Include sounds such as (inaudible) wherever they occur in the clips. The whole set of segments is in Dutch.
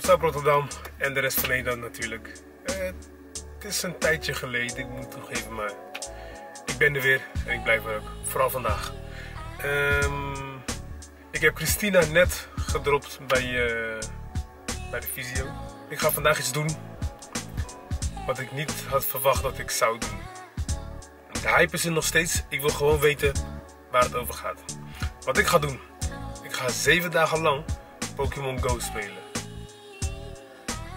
What's up Rotterdam en de rest van Nederland natuurlijk. Eh, het is een tijdje geleden, ik moet toegeven, maar ik ben er weer en ik blijf er ook. Vooral vandaag. Ehm, ik heb Christina net gedropt bij, eh, bij de visio. Ik ga vandaag iets doen wat ik niet had verwacht dat ik zou doen. De hype is er nog steeds. Ik wil gewoon weten waar het over gaat. Wat ik ga doen. Ik ga zeven dagen lang Pokémon Go spelen.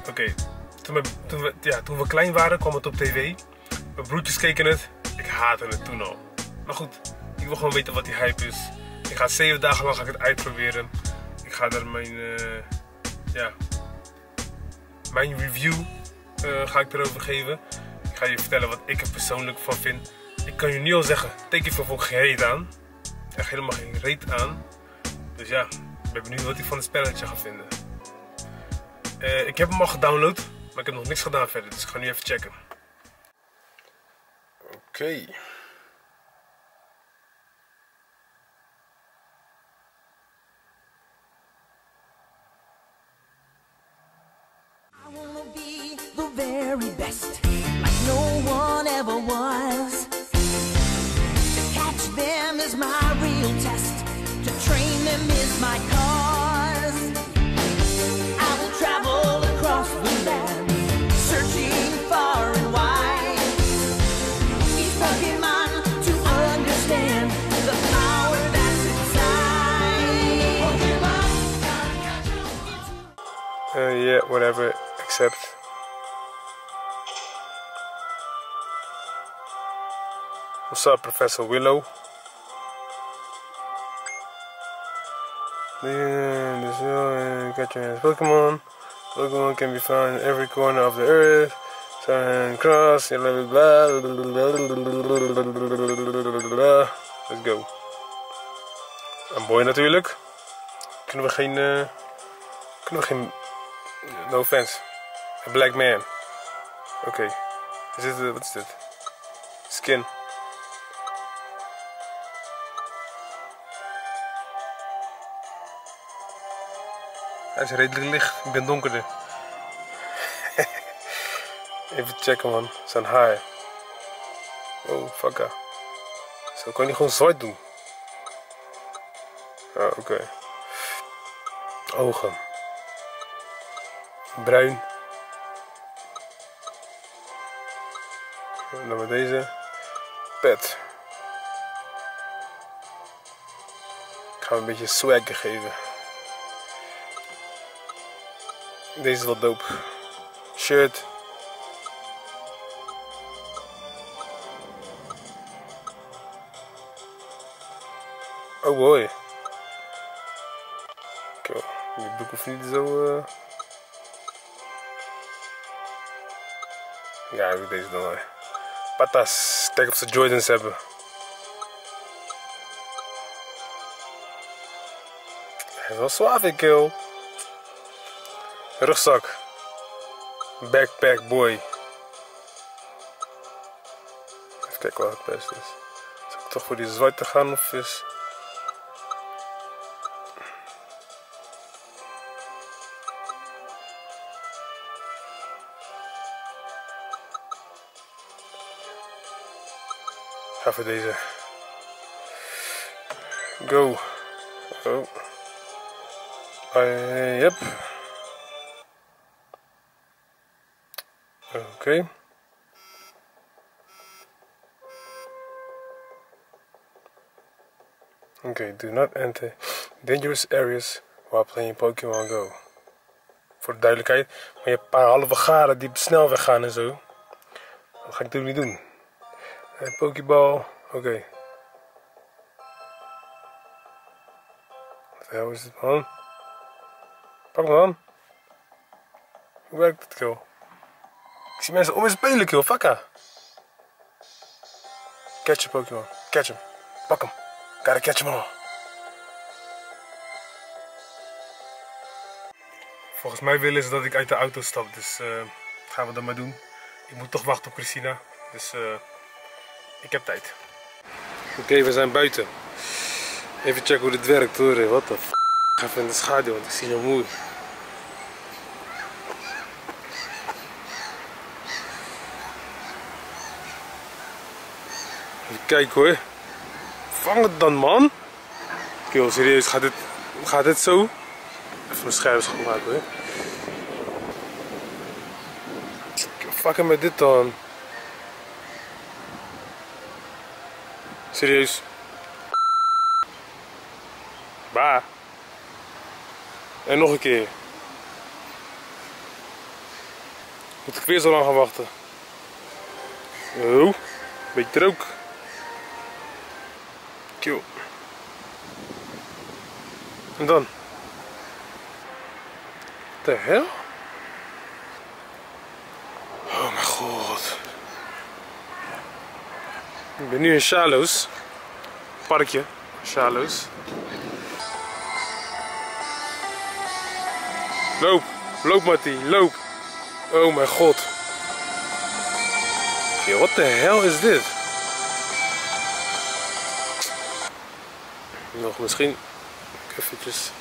Oké, toen, toen, we, ja, toen we klein waren kwam het op tv. Mijn broertjes keken het. Ik haatte het toen al. Maar goed, ik wil gewoon weten wat die hype is. Ik ga zeven dagen lang ga ik het uitproberen. Ik ga er mijn, uh, ja, mijn review uh, ga ik erover geven. Ik ga je vertellen wat ik er persoonlijk van vind. Ik kan je nu al zeggen, teken voor geen reet aan. Echt helemaal geen reet aan. Dus ja, ik ben benieuwd wat ik van het spelletje ga vinden. Uh, ik heb hem al gedownload, maar ik heb nog niks gedaan verder. Dus ik ga nu even checken. Oké. Uh, yeah, whatever, except. What's up, Professor Willow? Catching Pokemon. Pokemon can be found in every corner of the earth. Sun cross, blah blah blah. Let's go. Een boy natuurlijk. Kunnen we geen. Uh, kunnen we geen. No offense. A black man. Oké. Is dit. Wat is dit? Skin. Hij is redelijk licht, ik ben donkerder. (laughs) Even checken man, zijn haar. Oh, fucka. Zo kan hij gewoon zwart doen. Ah, oké. Ogen. Bruin. Dan met deze. Pet. Ik ga hem een beetje swagger geven. Deze is wel dope. Shirt. Oh boy. Kijk, die broek hoeft niet zo... Uh... Ja, ik deze dan wel. Patas. Kijk of ze Jordans hebben. Hij is wel suave, kill. Rugzak. Backpack boy. Even kijken wat het beste is. Zal ik toch voor die zwarte gaan of is... Voor deze. Go. Oh. Uh, yep. Okay. Okay, do not enter dangerous areas while playing Pokémon Go. Voor de duidelijkheid, maar je hebt een paar halve garen die op de gaan en zo. Dat ga ik natuurlijk niet doen. En Pokéball, oké. Okay. Wat de is dit man? Pak me man. Hoe werkt het kill? Ik zie mensen om spelen, kill. Fakka. Catch a Pokémon. Catch hem. Pak hem. Gotta catch hem all. Volgens mij willen ze dat ik uit de auto stap, dus uh, gaan we dat maar doen. Ik moet toch wachten op Christina, dus uh, ik heb tijd. Oké, we zijn buiten. Even checken hoe dit werkt hoor. Wat de f. Even in de schaduw, want ik zie je moe. Even kijken hoor. Vang het dan man. Oké, okay, serieus, gaat dit, gaat dit zo? Even mijn scherm gemaakt hoor. Fucken met dit dan. Serieus. Bah. En nog een keer. Moet ik weer zo lang gaan wachten? Oh, beetje rook. Kill. En dan? De hel? Oh mijn god. Ik ben nu in Shallows. Parkje, Shallows. Loop, loop Mattie, loop. Oh mijn god. Yo, wat de hel is dit? Nog misschien eventjes.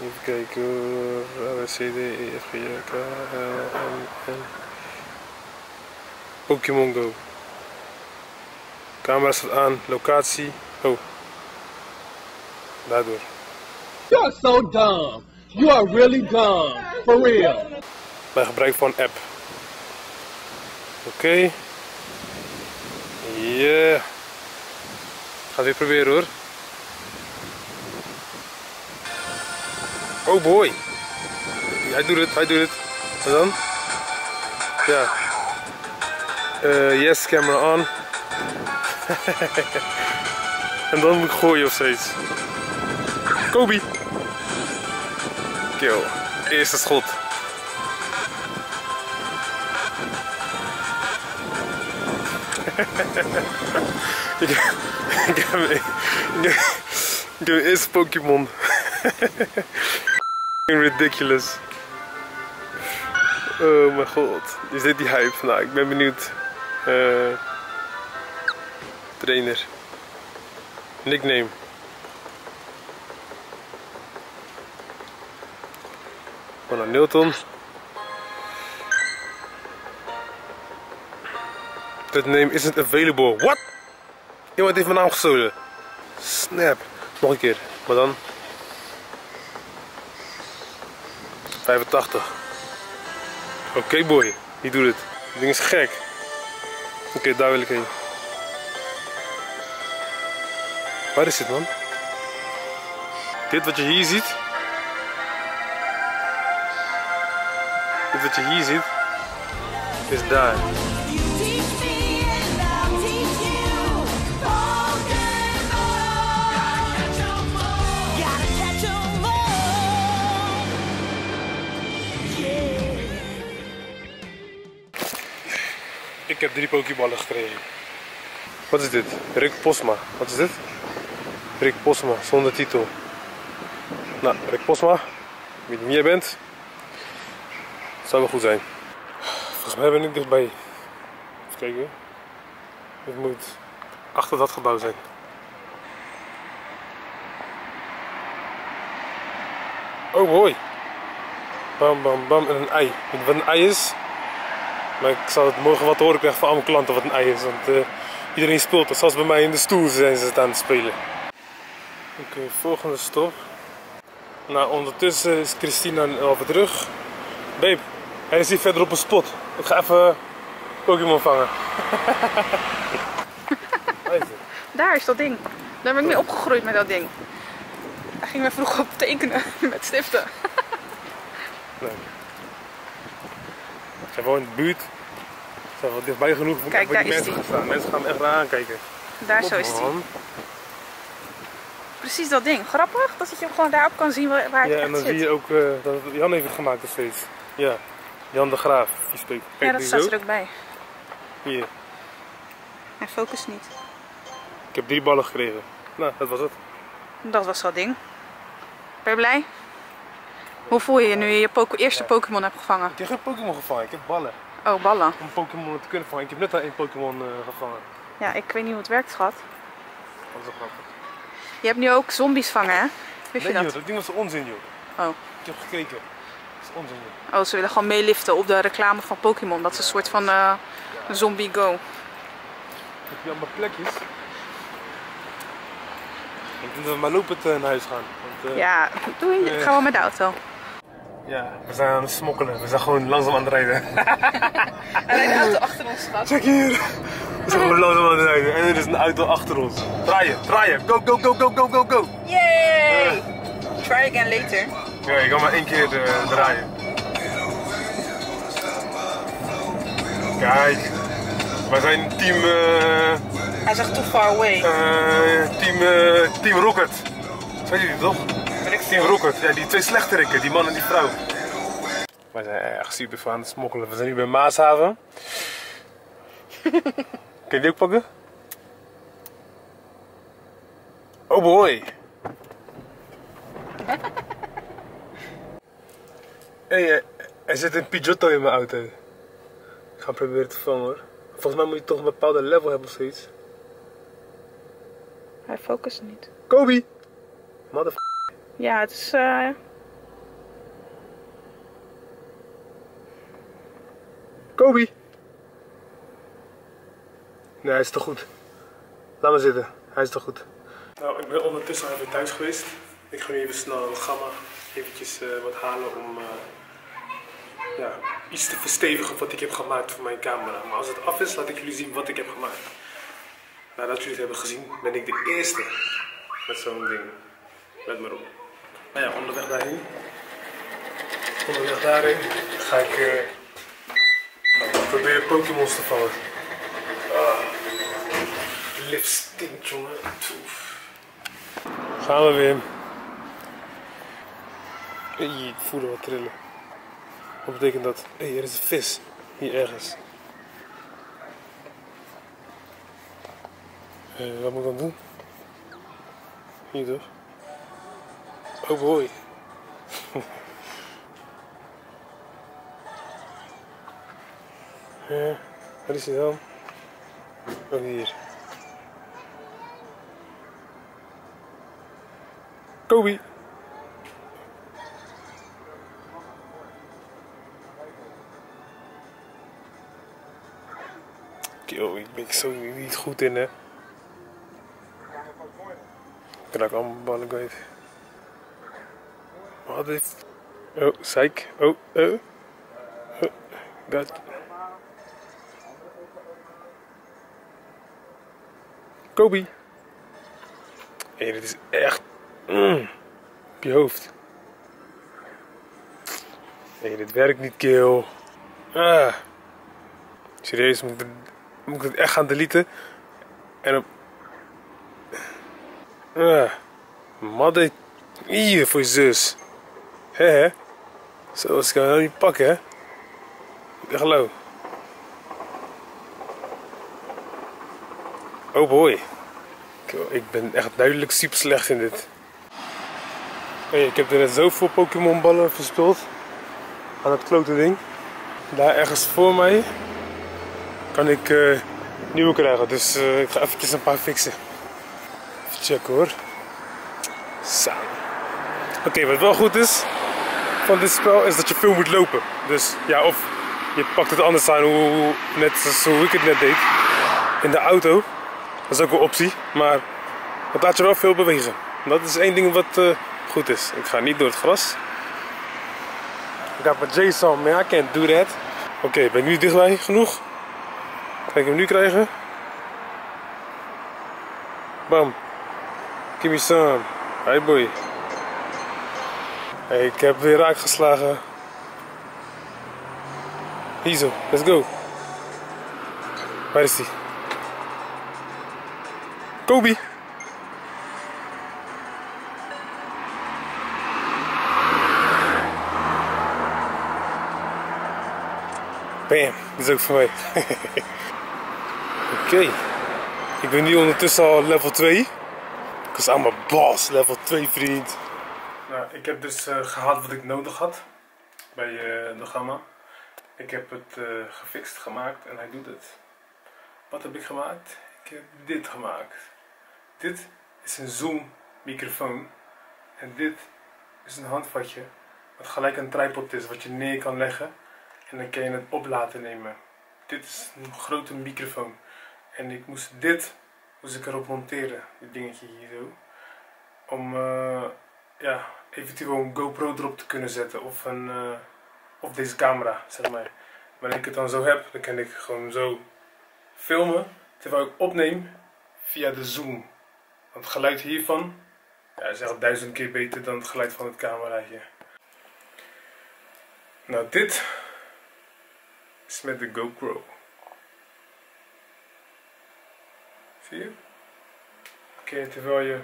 Even kijken hoor. A, B, C, D, E, F, G, K, L, M, N. Pokémon Go. Camera staat aan, locatie. Oh. Daardoor. You're so dumb. You are really dumb. For real. Bij gebruik van app. Oké. Yeah. Ga weer proberen hoor. Oh boy. Hij doet het, hij doet het. En dan? Ja. Eh, yes, camera on. (laughs) en dan moet ik gooien of zoiets. Kobe. Kill. Eerste schot. (laughs) ik, heb, ik, heb, ik, heb, ik heb eerste Pokémon. (laughs) Ridiculous. Oh mijn god. Is dit die hype? Nou, ik ben benieuwd. Uh, trainer. Nickname. Van Newton. That name isn't available. What? Iemand heeft mijn naam gestolen. Snap. Nog een keer. Maar dan. 85. Oké boy. Die doet het. Het ding is gek. Oké, daar wil ik heen. Waar is het man? Dit wat je hier ziet. Dit wat je hier ziet. Is daar. Ik heb drie pokeballen gekregen. Wat is dit? Rick Posma. Wat is dit? Rick Posma, zonder titel. Nou, Rick Posma. Weet niet wie jij bent. Zou wel goed zijn. Volgens mij ben ik dichtbij. Even kijken. Het moet achter dat gebouw zijn. Oh mooi. Bam bam bam en een ei. Weet je wat een ei is? Maar ik zal het morgen wat horen krijgen van alle klanten wat een ei is. Want uh, iedereen speelt het. Zoals bij mij in de stoel zijn ze het aan het spelen. Oké, okay, volgende stop. Nou, ondertussen is Christina alweer terug. Babe, hij is hier verder op een spot. Ik ga even Pokémon vangen. (laughs) Daar is dat ding. Daar ben ik mee opgegroeid met dat ding. Daar gingen we vroeger op tekenen (laughs) met stiften. nee. Zijn gewoon in de buurt. Ze zijn wel dichtbij genoeg Kijk, daar die mensen is te staan. Mensen gaan hem echt naar aankijken. Daar Kom, zo is die. man. Precies dat ding. Grappig dat je hem gewoon daarop kan zien waar waar het Ja, en dan zit. zie je ook uh, dat het Jan heeft het gemaakt nog steeds. Ja, Jan de Graaf. Die spreekt. ja, dat die staat er ook bij. Hier. Hij focust niet. Ik heb drie ballen gekregen. Nou, dat was het. Dat was dat ding. Ben je blij? Hoe voel je je nu je eerste Pokémon hebt gevangen? Ik heb geen Pokémon gevangen, ik heb ballen. Oh, ballen. Om Pokémon te kunnen vangen. Ik heb net al één Pokémon eh, gevangen. Ja, ik weet niet hoe het werkt, schat. Dat is wel grappig. Je hebt nu ook zombies vangen, hè? Wist Nee je joh, dat? dat ding was onzin joh. Oh. Ik heb gekeken. Dat is onzin joh. oh, ze willen gewoon meeliften op de reclame van Pokémon. Dat is een soort van eh, zombie go. Heb je allemaal plekjes? Ik denk dat we maar lopend eh, naar huis gaan. Want, eh, Ja, doei. Gaan we met de auto. Ja, we zijn aan het smokkelen. We zijn gewoon langzaam aan het rijden. (laughs) Er rijdt een auto achter ons, schat. Check hier. We zijn gewoon langzaam aan het rijden. En er is een auto achter ons. Draaien, draaien. Go, go, go, go, go, go, go. Yay! Try again later. Ja, je kan maar één keer eh, draaien. Kijk. Wij zijn team... eh, Hij zegt too far away. eh, team, eh, team Rocket. Zijn jullie toch? Team Rocket. Ja, die twee slechterikken. Die man en die vrouw. Wij zijn echt super van aan het smokkelen. We zijn nu bij Maashaven. (laughs) Kun je die ook pakken? Oh boy. Hé, (laughs) hey, er zit een Pidgeotto in mijn auto. Ik ga proberen te vangen hoor. Volgens mij moet je toch een bepaalde level hebben of zoiets. Hij focust niet. Kobe! Mother... Ja, het is... eh, Kobe! Nee, hij is toch goed. Laat maar zitten. Hij is toch goed. Nou, ik ben ondertussen al even thuis geweest. Ik ga nu even snel een gamma eventjes eh, wat halen om eh, ja, iets te verstevigen wat ik heb gemaakt voor mijn camera. Maar als het af is, laat ik jullie zien wat ik heb gemaakt. Nadat jullie het hebben gezien, ben ik de eerste met zo'n ding. Let maar op. Nou ja, onderweg daarheen. Onderweg daarheen ga ik eh, proberen Pokémons te vangen. Ah, lip stinkt, jongen. Gaan we weer. Hey, ik voel wat trillen. Wat betekent dat? Hé, hey, er is een vis. Hier ergens. Eh, wat moet ik dan doen? Hier toch? Boy. Ja, waar is hij dan? Oh, hier. Kobe. Yo, ik ben zo niet goed in, hè. Ik raak allemaal ballen kwijt. Wat is... Oh, zeik. Oh, oh. oh. Dat... Kobe. Hé, dit is echt... Mm, op je hoofd. Nee, dit werkt niet, kill. Ah. Serieus, moet ik, moet ik het echt gaan deleten? En op... Ah. Madde... Hier, voor je zus. Hé, hè? Zo, ik hem nou niet pakken, hè? Echt lauw. Oh boy. Ik- Ik ben echt duidelijk super slecht in dit. Hey, ik heb er net zoveel Pokémon ballen verspild. Aan dat klote ding. Daar ergens voor mij kan ik eh, nieuwe krijgen. Dus eh, ik ga eventjes een paar fixen. Even checken hoor. Oké, wat wel goed is van dit spel is dat je veel moet lopen. Dus ja, of je pakt het anders aan, hoe, net hoe ik het net deed. In de auto. Dat is ook een optie, maar het laat je wel veel bewegen. Dat is één ding wat eh, goed is. Ik ga niet door het gras. Ik heb een Jason, man, I can't do that. Oké, ben ik nu dichtbij genoeg? Kan ik hem nu krijgen? Bam. Give me some. Hi boy. Ik heb weer raak geslagen. Hier zo, let's go. Waar is die? Kobe. Bam, dit is ook voor mij. (laughs) Oké. Ik ben nu ondertussen al level 2. Ik was allemaal boss, level 2 vriend. Nou, ik heb dus eh, gehad wat ik nodig had bij eh, de gamma. Ik heb het eh, gefixt, gemaakt en hij doet het. Wat heb ik gemaakt? Ik heb dit gemaakt. Dit is een Zoom microfoon. En dit is een handvatje wat gelijk een tripod is, wat je neer kan leggen. En dan kan je het op laten nemen. Dit is een grote microfoon. En ik moest dit, moest ik erop monteren, dit dingetje hier zo. Om ja, eventueel een GoPro erop te kunnen zetten of, een, eh, of deze camera, zeg maar. Wanneer ik het dan zo heb, dan kan ik gewoon zo filmen terwijl ik opneem via de zoom. Want het geluid hiervan ja, is echt duizend keer beter dan het geluid van het cameraatje. Nou, dit is met de GoPro. Zie je? Oké, terwijl je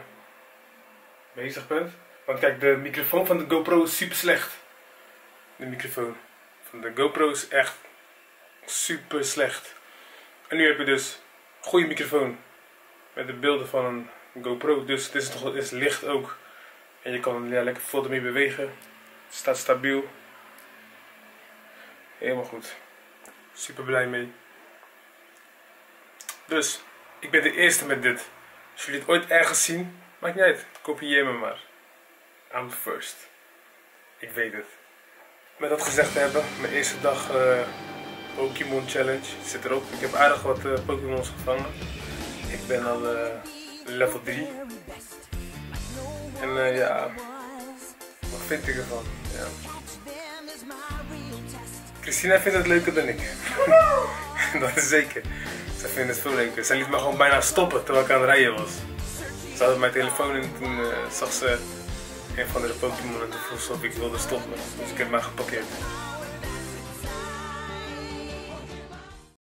bezig bent. Want kijk, de microfoon van de GoPro is super slecht. De microfoon van de GoPro is echt super slecht. En nu heb je dus een goede microfoon met de beelden van een GoPro. Dus het is, toch, het is licht ook. En je kan ja, lekker foto mee bewegen. Het staat stabiel. Helemaal goed. Super blij mee. Dus, ik ben de eerste met dit. Als jullie het ooit ergens zien, maakt niet uit. Kopieer me maar. I'm first. Ik weet het. Met dat gezegd te hebben, mijn eerste dag eh, Pokémon Challenge zit erop. Ik heb aardig wat uh, Pokémons gevangen. Ik ben al uh, level 3. En ja, wat vind ik ervan? Ja. Christina vindt het leuker dan ik. (laughs) dat is zeker. Zij vindt het veel leuker. Zij liet me gewoon bijna stoppen terwijl ik aan het rijden was. Ze had mijn telefoon en toen uh, zag ze een van de Pokémon en toen vroeg ik wilde stoppen. Dus ik heb mij geparkeerd.